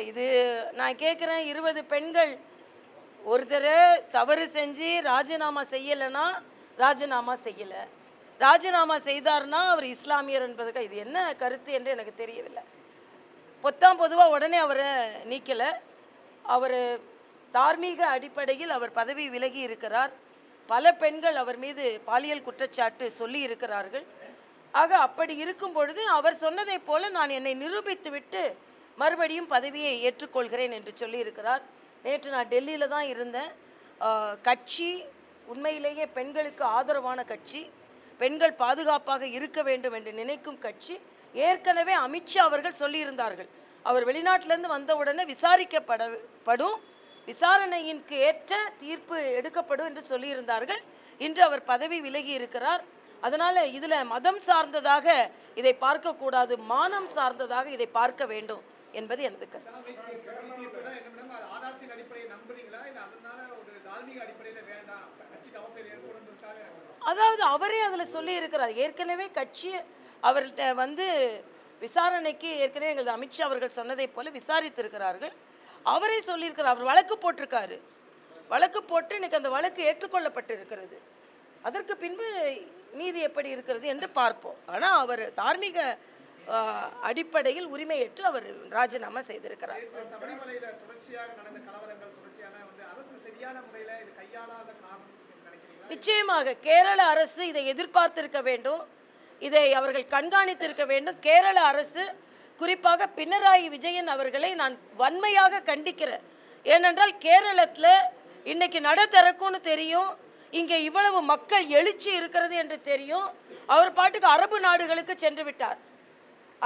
இல்லை. இது நான் கேட்குறேன் இருபது பெண்கள் ஒருத்தர் தவறு செஞ்சு ராஜினாமா செய்யலைன்னா ராஜினாமா செய்யலை. ராஜினாமா செய்தார்னா அவர் இஸ்லாமியர் என்பதுக்கு இது என்ன கருத்து என்று எனக்கு தெரியவில்லை. பொத்தாம் பொதுவாக உடனே அவரை நீக்கலை. அவர் தார்மீக அடிப்படையில் அவர் பதவி விலகி இருக்கிறார். பல பெண்கள் அவர் மீது பாலியல் குற்றச்சாட்டு சொல்லி இருக்கிறார்கள். ஆக அப்படி இருக்கும் பொழுது அவர் சொன்னதைப் போல நான் என்னை நிரூபித்து விட்டு மறுபடியும் பதவியை ஏற்றுக்கொள்கிறேன் என்று சொல்லியிருக்கிறார். நேற்று நான் டெல்லியில் தான் இருந்தேன். கட்சி உண்மையிலேயே பெண்களுக்கு ஆதரவான கட்சி. பெண்கள் பாதுகாப்பாக இருக்க வேண்டும் என்று நினைக்கும் கட்சி. ஏற்கனவே அமித்ஷா அவர்கள் சொல்லியிருந்தார்கள். அவர் வெளிநாட்டிலேருந்து வந்தவுடனே விசாரிக்கப்பட படும் விசாரணையின்க்கு ஏற்ற தீர்ப்பு எடுக்கப்படும் என்று சொல்லியிருந்தார்கள். இன்று அவர் பதவி விலகி இருக்கிறார். அதனால் இதில் மதம் சார்ந்ததாக இதை பார்க்கக்கூடாது மானம் சார்ந்ததாக இதை பார்க்க வேண்டும். என்பது எனது கருத்து. அதாவது அவரே அதில் சொல்லி இருக்கிறார் ஏற்கனவே கட்சி அவர்கிட்ட வந்து விசாரணைக்கு ஏற்கனவே எங்களது அமித்ஷா அவர்கள் சொன்னதைப் போல விசாரித்திருக்கிறார்கள். அவரே சொல்லியிருக்கிறார். அவர் வழக்கு போட்டிருக்காரு. வழக்கு போட்டு இன்னைக்கு அந்த வழக்கு ஏற்றுக்கொள்ளப்பட்டு இருக்கிறது அதற்கு பின்பு நீதி எப்படி இருக்கிறது என்று பார்ப்போம். ஆனால் அவர் தார்மீக அடிப்படையில் உரிமையேற்று அவர் ராஜினாமா செய்திருக்கிறார். நிச்சயமாக கேரள அரசு இதை எதிர்பார்த்திருக்க வேண்டும். இதை அவர்கள் கண்காணித்திருக்க வேண்டும். கேரள அரசு குறிப்பாக பினராயி விஜயன் அவர்களை நான் வன்மையாக கண்டிக்கிறேன். ஏனென்றால் கேரளத்தில் இன்னைக்கு நட திறக்கும்னு தெரியும். இங்கே இவ்வளவு மக்கள் எழுச்சி இருக்கிறது என்று தெரியும். அவர் பாட்டுக்கு அரபு நாடுகளுக்கு சென்று விட்டார்.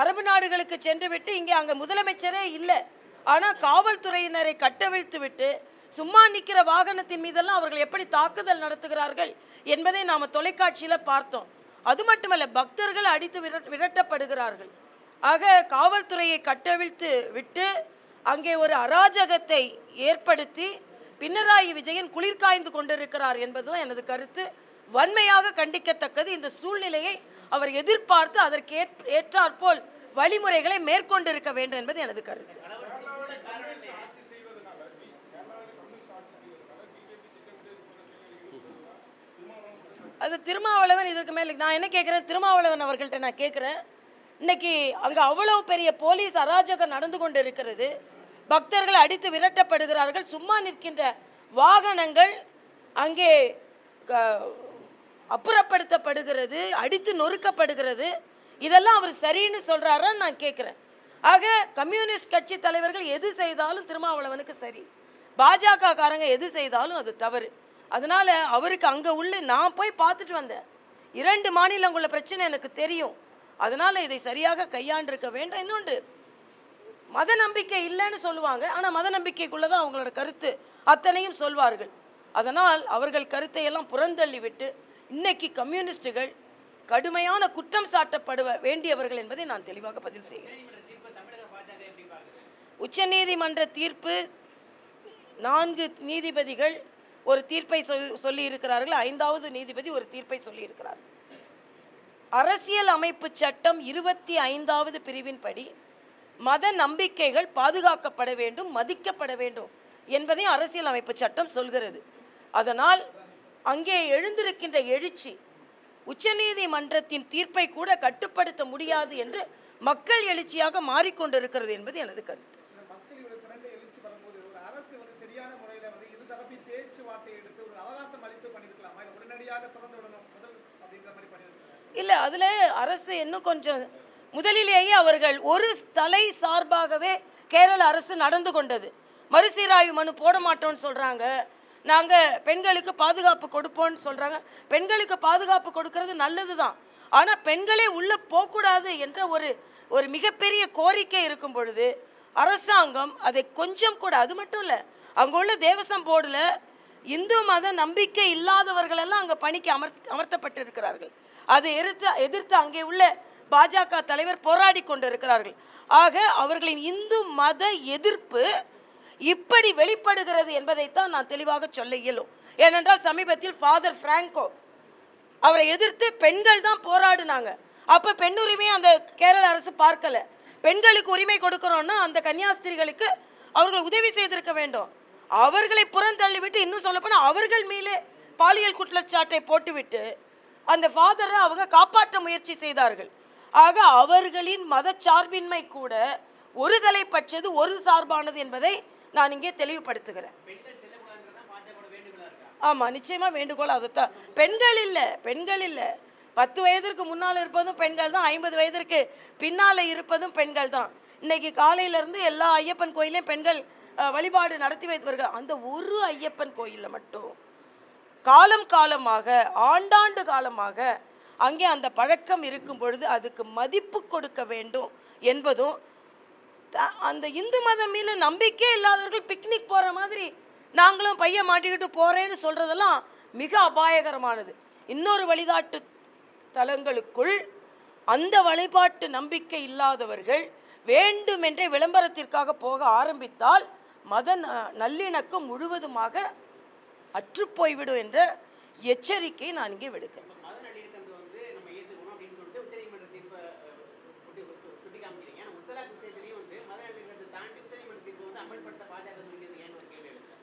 அரபு நாடுகளுக்கு சென்று விட்டு இங்கே அங்கே முதலமைச்சரே இல்லை. ஆனால் காவல்துறையினரை கட்டவிழ்த்து விட்டு சும்மா நிற்கிற வாகனத்தின் மீதெல்லாம் அவர்கள் எப்படி தாக்குதல் நடத்துகிறார்கள் என்பதை நாம் தொலைக்காட்சியில் பார்த்தோம். அது மட்டுமல்ல பக்தர்கள் அடித்து விரட் விரட்டப்படுகிறார்கள். ஆக காவல்துறையை கட்டவிழ்த்து விட்டு அங்கே ஒரு அராஜகத்தை ஏற்படுத்தி பினராயி விஜயன் குளிர்காய்ந்து கொண்டிருக்கிறார் என்பதுதான் எனது கருத்து. வன்மையாக கண்டிக்கத்தக்கது இந்த சூழ்நிலையை அவர் எதிர்பார்த்து அதற்கு ஏற்றாற்போல் வழிமுறைகளை மேற்கொண்டிருக்க வேண்டும் என்பது எனது கருத்து. அது திருமாவளவன் இதற்கு மேலே நான் என்ன கேட்குறேன்? திருமாவளவன் அவர்கள்ட்ட நான் கேட்குறேன். இன்னைக்கு அங்கே அவ்வளவு பெரிய போலீஸ் அராஜகம் நடந்து கொண்டு இருக்கிறது பக்தர்கள் அடித்து விரட்டப்படுகிறார்கள். சும்மா நிற்கின்ற வாகனங்கள் அங்கே அப்புறப்படுத்தப்படுகிறது அடித்து நொறுக்கப்படுகிறது. இதெல்லாம் அவர் சரின்னு சொல்றாரான்னு நான் கேட்குறேன் ஆக கம்யூனிஸ்ட் கட்சி தலைவர்கள் எது செய்தாலும் திருமாவளவனுக்கு சரி. பாஜக காரங்க எது செய்தாலும் அது தவறு. அதனால் அவருக்கு அங்கே உள்ள நான் போய் பார்த்துட்டு வந்தேன். இரண்டு மாநிலங்குள்ள பிரச்சனை எனக்கு தெரியும். அதனால் இதை சரியாக கையாண்டிருக்க வேண்டும். இன்னொன்று மத நம்பிக்கை இல்லைன்னு சொல்லுவாங்க. ஆனால் மத நம்பிக்கைக்குள்ளே தான் அவங்களோட கருத்து அத்தனையும் சொல்வார்கள். அதனால் அவர்கள் கருத்தை எல்லாம் புறந்தள்ளி விட்டு இன்னைக்கு கம்யூனிஸ்டுகள் கடுமையான குற்றம் சாட்டப்படுவ வேண்டியவர்கள் என்பதை நான் தெளிவாக பதிவு செய்கிறேன். உச்சநீதிமன்ற தீர்ப்பு நான்கு நீதிபதிகள் ஒரு தீர்ப்பை சொல் சொல்லி இருக்கிறார்கள் ஐந்தாவது நீதிபதி ஒரு தீர்ப்பை சொல்லி இருக்கிறார் அரசியல் அமைப்பு சட்டம் இருபத்தி ஐந்தாவது பிரிவின்படி மத நம்பிக்கைகள் பாதுகாக்கப்பட வேண்டும் மதிக்கப்பட வேண்டும் என்பதையும் அரசியல் அமைப்பு சட்டம் சொல்கிறது. அதனால் அங்கே எழுந்திருக்கின்ற எழுச்சி உச்சநீதிமன்றத்தின் தீர்ப்பை கூட கட்டுப்படுத்த முடியாது என்று மக்கள் எழுச்சியாக மாறிக்கொண்டிருக்கிறது என்பது எனது கருத்து. இல்லை அதில் அரசு இன்னும் கொஞ்சம் முதலிலேயே அவர்கள் ஒரு தலை சார்பாகவே கேரள அரசு நடந்து கொண்டது. மறுசீராய்வு மனு போட மாட்டோம்னு சொல்கிறாங்க நாங்கள் பெண்களுக்கு பாதுகாப்பு கொடுப்போம்னு சொல்கிறாங்க பெண்களுக்கு பாதுகாப்பு கொடுக்கறது நல்லது தான் ஆனால் பெண்களே உள்ளே போகக்கூடாது என்ற ஒரு ஒரு மிகப்பெரிய கோரிக்கை இருக்கும் பொழுது அரசாங்கம் அதை கொஞ்சம் கூட அது மட்டும் இல்லை அங்கே உள்ள தேவசம் போர்டில் இந்து மத நம்பிக்கை இல்லாதவர்களெல்லாம் அங்கே பணிக்கு அமர் அமர்த்தப்பட்டிருக்கிறார்கள். அதை எதிர்த்து எதிர்த்து அங்கே உள்ள பாஜக தலைவர் போராடி கொண்டிருக்கிறார்கள். ஆக அவர்களின் இந்து மத எதிர்ப்பு இப்படி வெளிப்படுகிறது என்பதைத்தான் நான் தெளிவாக சொல்ல இயலும். ஏனென்றால் சமீபத்தில் ஃபாதர் பிராங்கோ அவரை எதிர்த்து பெண்கள் தான் போராடினாங்க. அப்போ பெண் உரிமையை அந்த கேரள அரசு பார்க்கல. பெண்களுக்கு உரிமை கொடுக்கிறோம்னா அந்த கன்னியாஸ்திரிகளுக்கு அவர்கள் உதவி செய்திருக்க வேண்டும். அவர்களை புறந்தள்ளிவிட்டு இன்னும் சொல்லப்போனால் அவர்கள் மேலே பாலியல் குற்றச்சாட்டை போட்டுவிட்டு அந்த ஃபாதரை அவங்க காப்பாற்ற முயற்சி செய்தார்கள். ஆக அவர்களின் மதச்சார்பின்மை கூட ஒரு தலைப்பட்சது ஒரு சார்பானது என்பதை நான் இங்கே தெளிவுபடுத்துகிறேன். ஆமாம் நிச்சயமாக வேண்டுகோள் அதைத்தான் பெண்கள் இல்லை பெண்கள் இல்லை. பத்து வயதிற்கு முன்னால் இருப்பதும் பெண்கள் தான் ஐம்பது வயதிற்கு பின்னால் இருப்பதும் பெண்கள் தான். இன்னைக்கு காலையிலேருந்து எல்லா ஐயப்பன் கோயிலையும் பெண்கள் வழிபாடு நடத்தி வைத்தவர்கள் அந்த ஒரு ஐயப்பன் கோயிலில் மட்டும் காலம் காலமாக ஆண்டாண்டு காலமாக அங்கே அந்த பழக்கம் இருக்கும் பொழுது அதுக்கு மதிப்பு கொடுக்க வேண்டும் என்பதும் அந்த இந்து மதம் மேல நம்பிக்கை இல்லாதவர்கள் பிக்னிக் போற மாதிரி நாங்களும் பையன் மாட்டிக்கிட்டு போறேன்னு சொல்றதெல்லாம் மிக அபாயகரமானது. இன்னொரு வழிகாட்டு தலங்களுக்குள் அந்த வழிபாட்டு நம்பிக்கை இல்லாதவர்கள் வேண்டுமென்றே விளம்பரத்திற்காக போக ஆரம்பித்தால் மத ந- நல்லிணக்கம் முழுவதுமாக அற்றுப்போய்விடும் என்ற எச்சரிக்கையை நான் இங்கே விடுக்கிறேன் மத நல்லிணக்கத்தை வந்து நம்ம ஏற்றுக்கணும் அப்படின்னு சொல்லிட்டு உச்சநீதிமன்ற தீர்ப்பை அஹ், சுட்டி சுட்டி காமிக்கிறீங்க ஆனால் முத்தலாக் விஷயத்துலையும் வந்து மத நல்லிணக்கத்தை தாண்டி உச்சநீதிமன்ற தீர்ப்பு வந்து அமல்படுத்த பாஜக துடிக்கிறது ஏன்னு ஒரு கேள்வி எழுப்புறேன்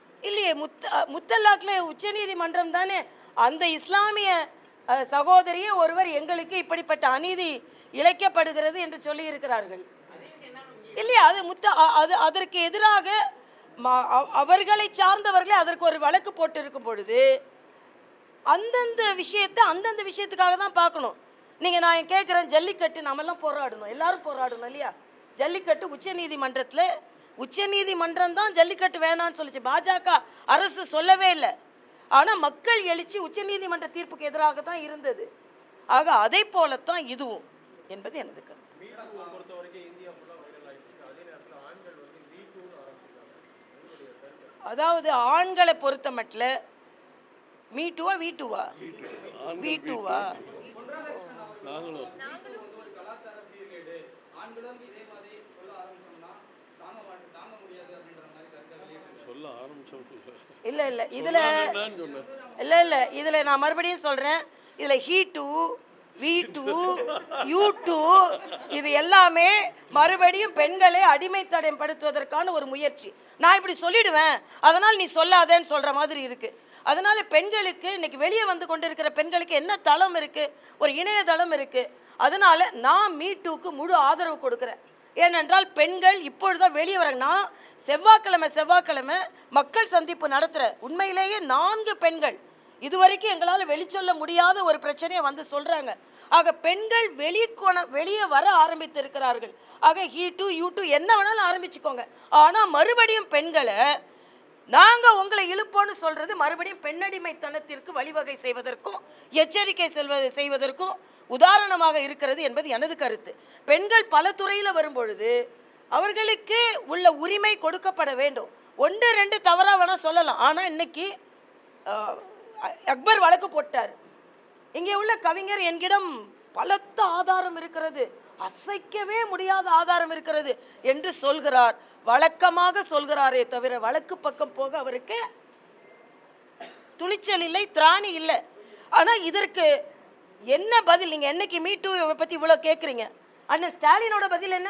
முத்தல்லாக்கில் உச்சநீதிமன்றம் தானே? அந்த இஸ்லாமிய சகோதரியே ஒருவர் எங்களுக்கு இப்படிப்பட்ட அநீதி இழைக்கப்படுகிறது என்று சொல்லி இருக்கிறார்கள் இல்லையா? அது முத்த அது அதற்கு எதிராக அவ- அவர்களை சார்ந்தவர்களே அதற்கு ஒரு வழக்கு போட்டு இருக்கும் பொழுது அந்தந்த விஷயத்தை அந்தந்த விஷயத்துக்காக தான் பார்க்கணும். நீங்கள் நான் கேட்குறேன் ஜல்லிக்கட்டு நம்மெல்லாம் போராடணும். எல்லாரும் போராடணும் இல்லையா? ஜல்லிக்கட்டு உச்சநீதிமன்றத்தில் உச்சநீதிமன்றம் தான் ஜல்லிக்கட்டு வேணாம்னு சொல்லுச்சு. பாஜக அரசு சொல்லவே இல்லை. ஆனால் மக்கள் எழுச்சி உச்சநீதிமன்ற தீர்ப்புக்கு எதிராக தான் இருந்தது. ஆக அதை போலத்தான் இதுவும் என்பது எனது கருத்து. அதாவது ஆண்களை பொறுத்த மட்டும் மீ டூவா வீ டூவா வீ? டூவா நாங்களும் ஒரு கலாச்சார சீர்கேடு ஆண்களும் இதே மாதிரி சொல்ல ஆரம்பிச்சோம்னா தாங்க மாட்டேன் தாங்க முடியாது அப்படின்ற மாதிரி கருத்தை வெளியிட்டு சொல்ல ஆரம்பிச்சோம் இல்லை இல்லை. இதில் இல்லை இல்லை. இதில் நான் மறுபடியும் சொல்கிறேன் இதில் he too we too you too இது எல்லாமே மறுபடியும் பெண்களை அடிமைத்தடைப்படுத்துவதற்கான ஒரு முயற்சி. நான் இப்படி சொல்லிடுவேன். அதனால் நீ சொல்லாதேன்னு சொல்கிற மாதிரி இருக்குது அதனால பெண்களுக்கு இன்னைக்கு வெளியே வந்து கொண்டிருக்கிற பெண்களுக்கு என்ன தளம் இருக்குது ஒரு இணையதளம் இருக்குது அதனால நான் மீ டூக்கு முழு ஆதரவு கொடுக்குறேன். ஏனென்றால் பெண்கள் இப்பொழுதுதான் வெளியே வராங்க. நான் செவ்வாய்க்கிழமை செவ்வாய்க்கிழமை மக்கள் சந்திப்பு நடத்துகிற உண்மையிலேயே நான்கு பெண்கள். இதுவரைக்கும் எங்களால் வெளிச்சொல்ல முடியாத ஒரு பிரச்சனையை வந்து சொல்கிறாங்க ஆக பெண்கள் வெளிக்கோண வெளியே வர ஆரம்பித்து இருக்கிறார்கள் ஆக ஹீ டூ யூ டூ என்ன வேணாலும் ஆரம்பிச்சுக்கோங்க. ஆனால் மறுபடியும் பெண்களை நாங்கள் உங்களை இழுப்போன்னு சொல்கிறது மறுபடியும் பெண்ணடிமைத்தனத்திற்கு வழிவகை செய்வதற்கும் எச்சரிக்கை செல்வது செய்வதற்கும் உதாரணமாக இருக்கிறது என்பது எனது கருத்து. பெண்கள் பல துறையில் வரும்பொழுது அவர்களுக்கு உள்ள உரிமை கொடுக்கப்பட வேண்டும். ஒன்று ரெண்டு தவறாக வேணால் சொல்லலாம். ஆனால் இன்னைக்கு அக்பர் வழக்கு போட்டார். இங்கே உள்ள கவிஞர் என்கிடம் பலத்த ஆதாரம் இருக்கிறது. அசைக்கவே முடியாத ஆதாரம் இருக்கிறது என்று சொல்கிறார். வழக்கமாக சொல்கிறாரே தவிர வழக்கு பக்கம் போக அவருக்கு துணிச்சல் இல்லை திராணி இல்லை. ஆனால் இதற்கு என்ன பதில்? நீங்கள் என்னைக்கு மீட்டு பற்றி இவ்வளோ கேட்குறீங்க அண்ணன் ஸ்டாலினோட பதில் என்ன?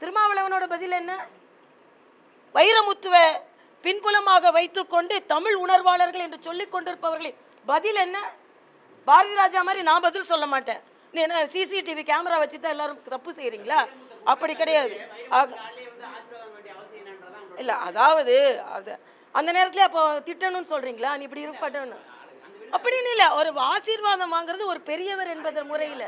திருமாவளவனோட பதில் என்ன? வைரமுத்துவ பின்புலமாக வைத்துக்கொண்டு தமிழ் உணர்வாளர்கள் என்று சொல்லிக் கொண்டிருப்பவர்களின் பதில் என்ன? பாரதி ராஜா மாதிரி நான் பதில் சொல்ல மாட்டேன். நீ என்ன சிசிடிவி கேமரா வச்சு தான் எல்லாரும் தப்பு செய்கிறீங்களா அப்படி கிடையாது. இல்லை அதாவது அது அந்த நேரத்தில் அப்போ திட்டணும்னு சொல்கிறீங்களா நீ இப்படி இருப்பட்டணும் அப்படின்னு இல்லை. ஒரு ஆசீர்வாதம் வாங்குறது ஒரு பெரியவர் என்பதன் முறையில்.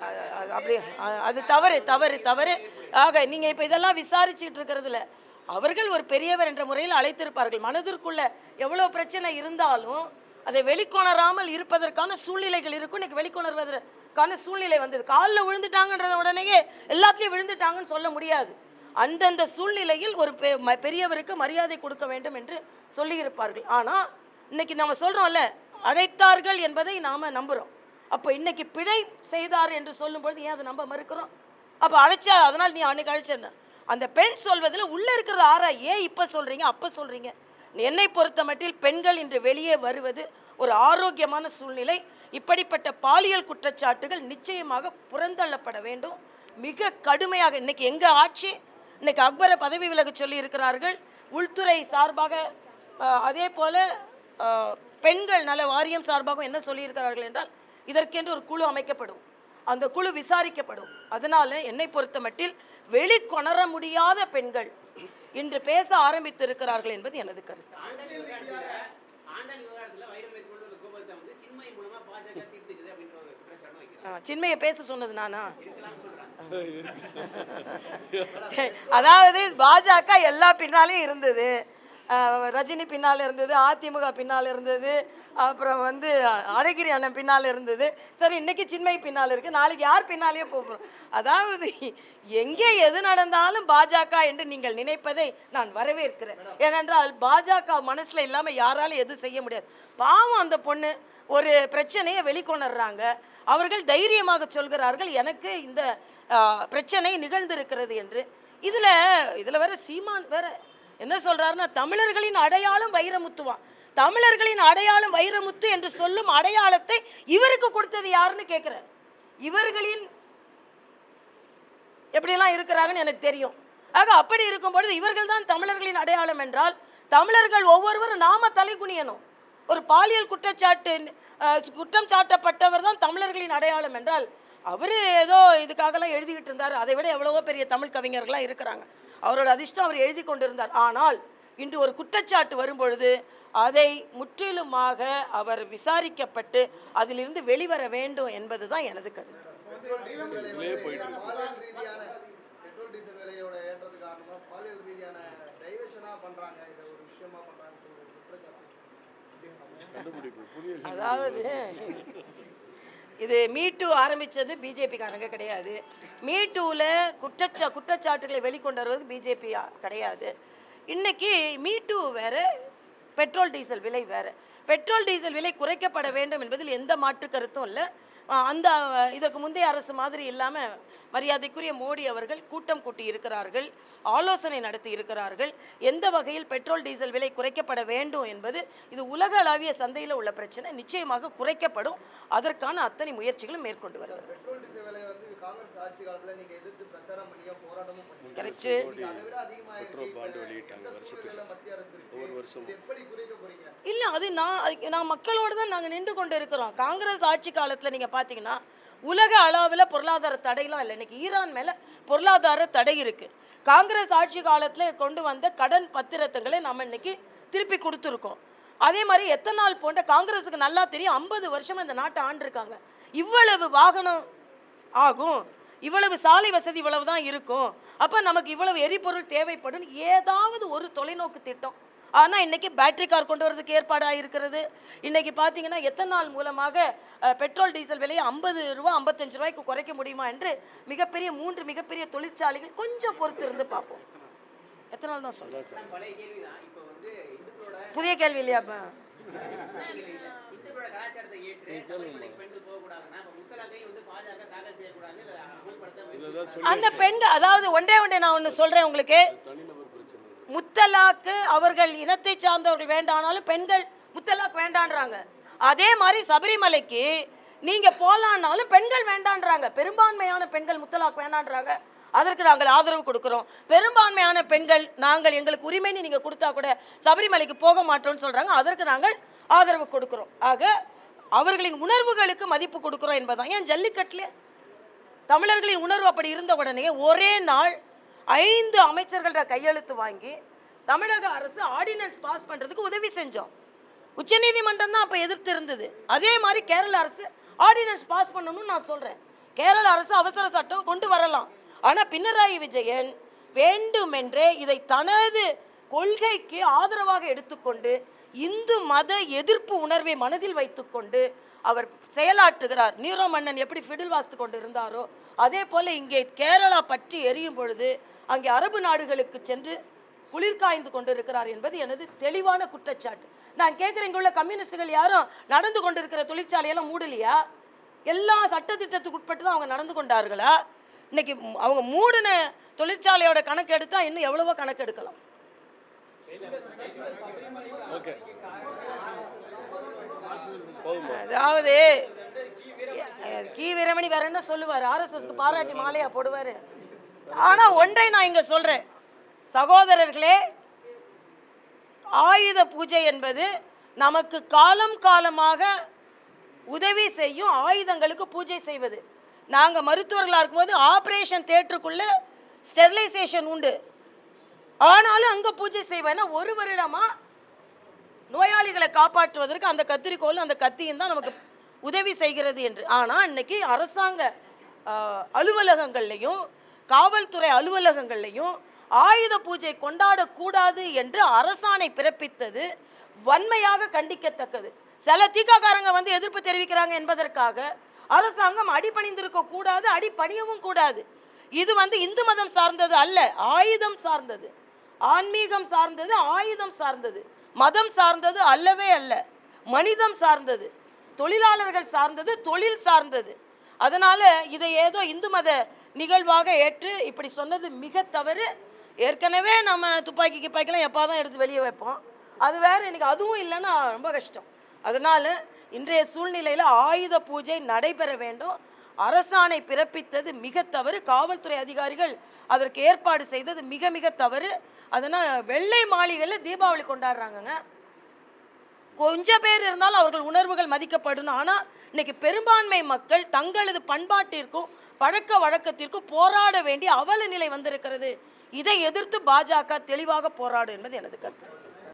அது- அது அப்படி அது தவறு தவறு தவறு. ஆக நீங்கள் இப்போ இதெல்லாம் விசாரிச்சுட்டு இருக்கிறதுல அவர்கள் ஒரு பெரியவர் என்ற முறையில் அழைத்திருப்பார்கள். மனதிற்குள்ள எவ்வளோ பிரச்சனை இருந்தாலும் அதை வெளிக்கொணராமல் இருப்பதற்கான சூழ்நிலைகள் இருக்கும். இன்னைக்கு வெளிக்கொணர்வதற்கான சூழ்நிலை வந்தது. காலில் விழுந்துட்டாங்கன்றத உடனேயே எல்லாத்துலேயும் விழுந்துட்டாங்கன்னு சொல்ல முடியாது. அந்தந்த சூழ்நிலையில் ஒரு பெ- ம- பெரியவருக்கு மரியாதை கொடுக்க வேண்டும் என்று சொல்லியிருப்பார்கள். ஆனால் இன்னைக்கு நம்ம சொல்றோம்ல அழைத்தார்கள் என்பதை நாம நம்புறோம். அப்போ இன்னைக்கு பிழை செய்தார் என்று சொல்லும்பொழுது ஏன் அதை நம்ப மறுக்கிறோம்? அப்போ அழைச்சா அதனால் நீ அன்னைக்கு அழைச்சேன்ன. அந்த பெண் சொல்வதில் உள்ள இருக்கிறது ஆறா? ஏன் இப்போ சொல்றீங்க? அப்போ சொல்றீங்க. என்னை பொறுத்த மட்டில் பெண்கள் இன்று வெளியே வருவது ஒரு ஆரோக்கியமான சூழ்நிலை. இப்படிப்பட்ட பாலியல் குற்றச்சாட்டுகள் நிச்சயமாக புறந்தள்ளப்பட வேண்டும். மிக கடுமையாக இன்னைக்கு எங்க ஆட்சி? இன்னைக்கு அக்பரை பதவி விலக சொல்லி இருக்கிறார்கள் உள்துறை சார்பாக அதே போல பெண்கள் நல வாரியம் சார்பாகவும் என்ன சொல்லியிருக்கிறார்கள் என்றால் இதற்கென்று ஒரு குழு அமைக்கப்படும். அந்த குழு விசாரிக்கப்படும். அதனால என்னை பொறுத்த மட்டில் வெளிக்கொணர முடியாத பெண்கள் இன்று பேச ஆரம்பித்திருக்கிறார்கள் என்பது எனது கருத்து. சின்மையை பேச சொன்னது நானா? அதாவது பாஜக எல்லா பின்னாலையும் இருந்தது. ரஜினி பின்னால் இருந்தது அதிமுக பின்னால் இருந்தது அப்புறம் வந்து அழகிரி அண்ணன் பின்னால் இருந்தது. சரி இன்னைக்கு சின்மை பின்னால் இருக்குது நாளைக்கு யார் பின்னாலேயே போகிறோம் அதாவது எங்கே எது நடந்தாலும் பாஜக என்று நீங்கள் நினைப்பதை நான் வரவேற்கிறேன். ஏனென்றால் பாஜக மனசில் இல்லாமல் யாராலும் எதுவும் செய்ய முடியாது. பாவம் அந்த பொண்ணு. ஒரு பிரச்சனையை வெளிக்கொணர்றாங்க. அவர்கள் தைரியமாக சொல்கிறார்கள் எனக்கு இந்த பிரச்சனை நிகழ்ந்திருக்கிறது என்று. இதில் இதில் வேற சீமான் வேற என்ன சொல்றாருன்னா தமிழர்களின் அடையாளம் வைரமுத்துவான். தமிழர்களின் அடையாளம் வைரமுத்து என்று சொல்லும் அடையாளத்தை இவருக்கு கொடுத்தது யாருன்னு கேட்கிறார் இவர்களின் எப்படியெல்லாம் இருக்கிறாங்கன்னு எனக்கு தெரியும். ஆக அப்படி இருக்கும் பொழுது இவர்கள் தான் தமிழர்களின் அடையாளம் என்றால் தமிழர்கள் ஒவ்வொருவரும் நாம தலை குனியணும். ஒரு பாலியல் குற்றச்சாட்டு குற்றம் சாட்டப்பட்டவர் தான் தமிழர்களின் அடையாளம் என்றால் அவர் ஏதோ இதுக்காகலாம் எழுதிக்கிட்டு இருந்தார். அதை விட எவ்வளவோ பெரிய தமிழ் கவிஞர்கள்லாம் இருக்கிறாங்க. அவரோட அதிர்ஷ்டம் அவர் எழுதி கொண்டிருந்தார். ஆனால் இன்று ஒரு குற்றச்சாட்டு வரும்பொழுது அதை முற்றிலுமாக அவர் விசாரிக்கப்பட்டு அதிலிருந்து வெளிவர வேண்டும் என்பதுதான் எனது கருத்து. அதாவது இது மீட்டு ஆரம்பிச்சது பிஜேபிக்காரங்க கிடையாது. மீட்டூவில் குற்றச்சா குற்றச்சாட்டுகளை வெளிக்கொண்டு வருவது பிஜேபி கிடையாது. இன்னைக்கு மீட்டு வேற பெட்ரோல் டீசல் விலை வேற. பெட்ரோல் டீசல் விலை குறைக்கப்பட வேண்டும் என்பதில் எந்த மாற்று கருத்தும் இல்லை. அந்த இதற்கு முந்தைய அரசு மாதிரி இல்லாமல் மரியாதைக்குரிய மோடி அவர்கள் கூட்டம் கூட்டி இருக்கிறார்கள் ஆலோசனை நடத்தி இருக்கிறார்கள். எந்த வகையில் பெட்ரோல் டீசல் விலை குறைக்கப்பட வேண்டும் என்பது இது உலகளாவிய சந்தையில் உள்ள பிரச்சனை. நிச்சயமாக குறைக்கப்படும். அதற்கான அத்தனை முயற்சிகளும் மேற்கொண்டு வருகிறது. காங்கிரஸ் ஆட்சி காலத்துல நீங்க எதிர்த்து பிரச்சாரம் பண்ணியோ போராட்டமும் பண்ணீங்க கரெக்டு இன்னைக்கு அதை விட அதிகமா இருக்கு. பெட்ரோல் பாண்டு இப்ப வெளியிட்டாங்க எந்த வருஷத்துக்கு. சூழ்நிலையில மத்திய அரசு இருக்கு. ஒவ்வொரு வருஷமும். இது எப்படி குறைக்க போறீங்க? இல்லை அது நான் அதுக்கு- நான் மக்களோடு தான் நாங்கள் நின்று கொண்டு இருக்கிறோம். காங்கிரஸ் ஆட்சி காலத்தில் நீங்கள் பார்த்தீங்கன்னா உலக அளவில் பொருளாதார தடையெல்லாம் இல்லை. இன்னைக்கு ஈரான் மேலே பொருளாதார தடை இருக்கு. காங்கிரஸ் ஆட்சி காலத்தில் கொண்டு வந்த கடன் பத்திரத்துங்களை நம்ம இன்னைக்கு திருப்பி கொடுத்துருக்கோம். அதே மாதிரி எத்தனால் போன்ற காங்கிரஸுக்கு நல்லா தெரியும் ஐம்பது வருஷம் இந்த நாட்டை ஆண்டிருக்காங்க. இவ்வளவு வாகனம் ஆகும். இவ்வளவு சாலை வசதி இவ்வளவு தான் இருக்கும். அப்போ நமக்கு இவ்வளவு எரிபொருள் தேவைப்படும். ஏதாவது ஒரு தொலைநோக்கு திட்டம். ஆனால் இன்னைக்கு பேட்டரி கார் கொண்டு வரதுக்கு ஏற்பாடாக இருக்கிறது இன்னைக்கு பார்த்தீங்கன்னா எத்தனால் மூலமாக அஹ், பெட்ரோல் டீசல் விலையை ஐம்பது ரூபா ஐம்பத்தஞ்சு ரூபாய்க்கு குறைக்க முடியுமா என்று மிகப்பெரிய மூன்று மிகப்பெரிய தொழிற்சாலைகள் கொஞ்சம் பொறுத்து இருந்து பார்ப்போம் எத்தனால் தான் சொல்கிறேன் புதிய கேள்வி இல்லையாப்பா கேள்வி இல்ல. இந்துக்களோட கலாச்சாரத்தை ஏற்று சபரிமலைக்கு பெண்கள் போகக்கூடாதுன்னா அப்ப முத்தலாக்கையும் வந்து பாஜக தாக்கல் செய்யக்கூடாது இல்ல அமல்படுத்த முயற்சி இதுதான் சொல்லி அந்த பெண்கள் அதாவது ஒன்றே ஒன்றே நான் ஒன்று சொல்கிறேன் உங்களுக்கு. முத்தலாக்கு அவர்கள் இனத்தை சார்ந்தவர்கள் வேண்டானாலும் பெண்கள் முத்தலாக் வேண்டான்றாங்க. அதே மாதிரி சபரிமலைக்கு நீங்க போலான்னாலும் பெண்கள் வேண்டான்றாங்க. பெரும்பான்மையான பெண்கள் முத்தலாக் வேண்டான்றாங்க. அதற்கு நாங்கள் ஆதரவு கொடுக்கிறோம். பெரும்பான்மையான பெண்கள் நாங்கள் எங்களுக்கு உரிமைன்னு நீங்க கொடுத்தா கூட சபரிமலைக்கு போக மாட்டோம்னு சொல்றாங்க. அதற்கு நாங்கள் ஆதரவு கொடுக்குறோம். ஆக அவர்களின் உணர்வுகளுக்கு மதிப்பு கொடுக்குறோம் என்பதுதான். ஏன் ஜல்லிக்கட்டில்? தமிழர்களின் உணர்வு அப்படி இருந்த உடனே ஒரே நாள் ஐந்து அமைச்சர்கள்ட்ட கையெழுத்து வாங்கி தமிழக அரசு ஆர்டினன்ஸ் பாஸ் பண்ணுறதுக்கு உதவி செஞ்சோம். உச்சநீதிமன்றம் தான் அப்போ எதிர்த்து இருந்தது அதே மாதிரி கேரள அரசு ஆர்டினன்ஸ் பாஸ் பண்ணணும்னு நான் சொல்கிறேன் கேரள அரசு அவசர சட்டம் கொண்டு வரலாம். ஆனால் பினராயி விஜயன் வேண்டுமென்றே இதை தனது கொள்கைக்கு ஆதரவாக எடுத்துக்கொண்டு இந்து மத எதிர்ப்பு உணர்வை மனதில் வைத்துக்கொண்டு அவர் செயலாற்றுகிறார். நீரோ மன்னன் எப்படி ஃபிடில் வாசித்து கொண்டு இருந்தாரோ அதே போல இங்கே கேரளா பற்றி எரியும் பொழுது அங்கே அரபு நாடுகளுக்கு சென்று குளிர்காய்ந்து கொண்டிருக்கிறார் என்பது எனது தெளிவான குற்றச்சாட்டு. நான் கேட்குறேன் இங்கே உள்ள கம்யூனிஸ்டுகள் யாரும் நடந்து கொண்டிருக்கிற தொழிற்சாலையெல்லாம் மூடலையா? எல்லா சட்டத்திட்டத்துக்கு உட்பட்டு தான் அவங்க நடந்து கொண்டார்களா? இன்னைக்கு அவங்க மூடின தொழிற்சாலையோட கணக்கு எடுத்தால் இன்னும் எவ்வளவோ கணக்கு எடுக்கலாம் அதாவது கி வீரமணி வேற என்ன சொல்லுவார்? ஆர்எஸ்எஸ்க்கு பாராட்டி மாலையா போடுவார். ஆனா ஒன்றை நான் இங்க சொல்றேன். சகோதரர்களே ஆயுத பூஜை என்பது நமக்கு காலம் காலமாக உதவி செய்யும் ஆயுதங்களுக்கு பூஜை செய்வது. நாங்கள் மருத்துவர்களாக இருக்கும்போது ஆப்ரேஷன் தேட்டருக்குள்ளே ஸ்டெர்லைசேஷன் உண்டு. ஆனாலும் அங்கே பூஜை செய்வேன்னா ஒரு வருடமா நோயாளிகளை காப்பாற்றுவதற்கு அந்த கத்திரிக்கோள் அந்த கத்தியும் தான் நமக்கு உதவி செய்கிறது என்று. ஆனால் இன்னைக்கு அரசாங்க அலுவலகங்கள்லையும் காவல்துறை அலுவலகங்கள்லையும் ஆயுத பூஜை கொண்டாடக்கூடாது என்று அரசாணை பிறப்பித்தது வன்மையாக கண்டிக்கத்தக்கது. சில தீக்காக்காரங்க வந்து எதிர்ப்பு தெரிவிக்கிறாங்க என்பதற்காக அரசாங்கம் அடிபணிந்திருக்க கூடாது அடிபணியவும் கூடாது. இது வந்து இந்து மதம் சார்ந்தது அல்ல ஆயுதம் சார்ந்தது. ஆன்மீகம் சார்ந்தது ஆயுதம் சார்ந்தது. மதம் சார்ந்தது அல்லவே அல்ல. மனிதம் சார்ந்தது. தொழிலாளர்கள் சார்ந்தது தொழில் சார்ந்தது. அதனால் இதை ஏதோ இந்து மத நிகழ்வாக ஏற்று இப்படி சொன்னது மிக தவறு. ஏற்கனவே நம்ம துப்பாக்கி கிப்பாக்கிலாம் எப்போ தான் எடுத்து வெளியே வைப்போம். அது வேறு எனக்கு அதுவும் இல்லைன்னா ரொம்ப கஷ்டம். அதனால் இன்றைய சூழ்நிலையில் ஆயுத பூஜை நடைபெற வேண்டும். அரசாணை பிறப்பித்தது மிக தவறு. காவல்துறை அதிகாரிகள் அதற்கு ஏற்பாடு செய்தது மிக மிக தவறு. அதனால் வெள்ளை மாளிகையில் தீபாவளி கொண்டாடுறாங்கங்க. கொஞ்சம் பேர் இருந்தாலும் அவர்கள் உணர்வுகள் மதிக்கப்படணும் ஆனால் இன்னைக்கு பெரும்பான்மை மக்கள் தங்களது பண்பாட்டிற்கும் பழக்க வழக்கத்திற்கும் போராட வேண்டிய அவல நிலை வந்திருக்கிறது. இதை எதிர்த்து பாஜக தெளிவாக போராடும் என்பது எனது கருத்து.